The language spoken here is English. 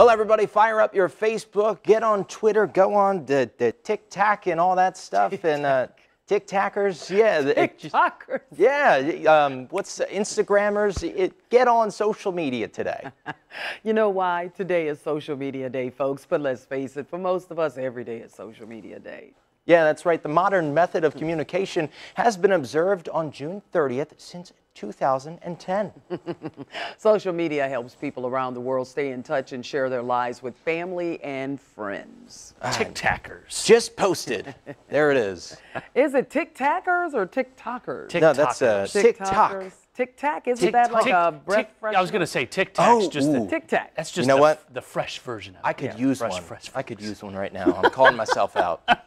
Well, everybody, fire up your Facebook, get on Twitter, go on the, the TikTok and all that stuff, and uh, TikTokers, yeah, the- it just- TikTokers. yeah. Um, what's the Instagrammers? It, get on social media today. You know why? Today is social media day, folks. But let's face it, for most of us, every day is social media day. Yeah, that's right. The modern method of communication has been observed on June 30th since 2010. Social media helps people around the world stay in touch and share their lives with family and friends. TikTokers. Just posted. There it is. Is it TikTokers or TikTokers? Tik- No, that's uh, TikTokers. TikTok. TikTokers. TikTok? Isn't that like Tik- a breath Tik- freshener? I was going to say Tic Tacs. Oh, just the, Tic Tac. That's just know the, what? the fresh version of it. I could Yeah, use fresh, one. Fresh, I could use one right now. I'm calling myself out.